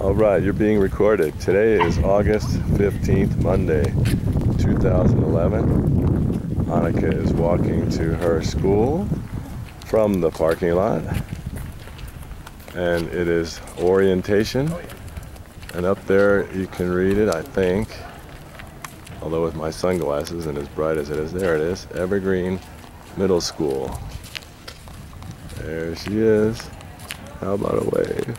All right, you're being recorded. Today is August 15th, Monday, 2011. Annika is walking to her school from the parking lot. And it is orientation. And up there you can read it, I think. Although with my sunglasses and as bright as it is, there it is, Evergreen Middle School. There she is. How about a wave?